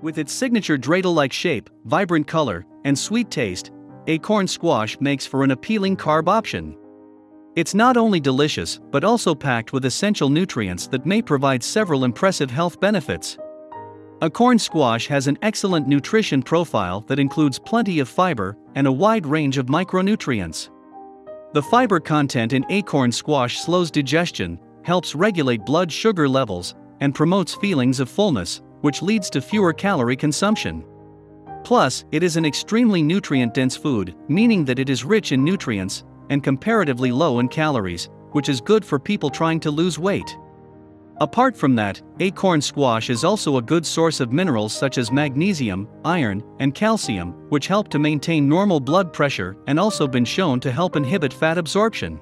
With its signature dreidel-like shape, vibrant color, and sweet taste, acorn squash makes for an appealing carb option. It's not only delicious, but also packed with essential nutrients that may provide several impressive health benefits. Acorn squash has an excellent nutrition profile that includes plenty of fiber and a wide range of micronutrients. The fiber content in acorn squash slows digestion, helps regulate blood sugar levels, and promotes feelings of fullness, which leads to fewer calorie consumption. Plus, it is an extremely nutrient dense food, meaning that it is rich in nutrients and comparatively low in calories, which is good for people trying to lose weight. Apart from that, acorn squash is also a good source of minerals such as magnesium, iron, and calcium, which help to maintain normal blood pressure and also been shown to help inhibit fat absorption.